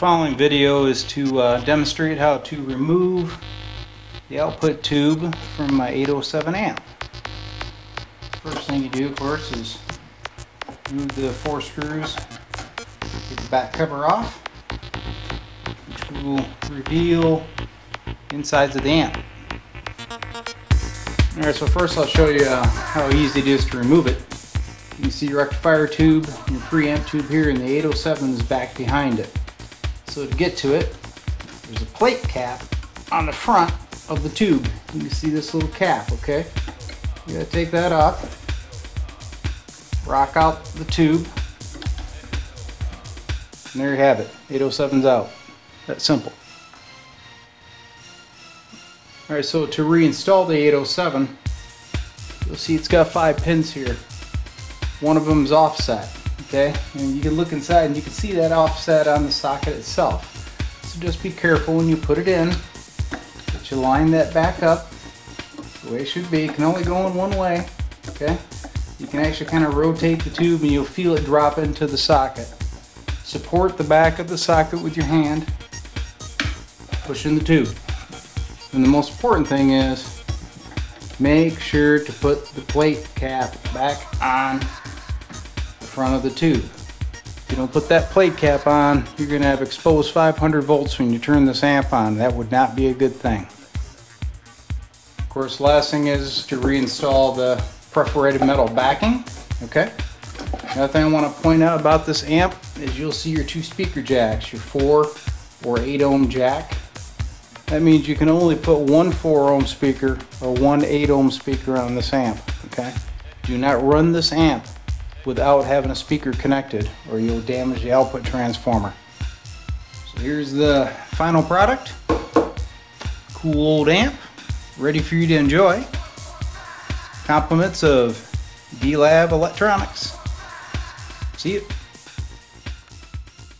following video is to uh, demonstrate how to remove the output tube from my 807 amp. First thing you do, of course, is remove the four screws, get the back cover off, which will reveal insides of the amp. Alright, so first I'll show you uh, how easy it is to remove it. You can see your rectifier tube, your preamp tube here, and the 807 is back behind it. So to get to it, there's a plate cap on the front of the tube. You can see this little cap, okay? You gotta take that off, rock out the tube, and there you have it. 807's out. That's simple. Alright, so to reinstall the 807, you'll see it's got five pins here. One of them is offset okay? And you can look inside and you can see that offset on the socket itself. So just be careful when you put it in that you line that back up the way it should be. It can only go in one way, okay? You can actually kind of rotate the tube and you'll feel it drop into the socket. Support the back of the socket with your hand, push in the tube. And the most important thing is make sure to put the plate cap back on front of the tube. If you don't put that plate cap on, you're going to have exposed 500 volts when you turn this amp on. That would not be a good thing. Of course, last thing is to reinstall the perforated metal backing. Okay. Another thing I want to point out about this amp is you'll see your two speaker jacks, your 4 or 8 ohm jack. That means you can only put one 4 ohm speaker or one 8 ohm speaker on this amp. Okay. Do not run this amp without having a speaker connected or you'll damage the output transformer. So here's the final product. Cool old amp, ready for you to enjoy. Compliments of D-Lab Electronics. See you.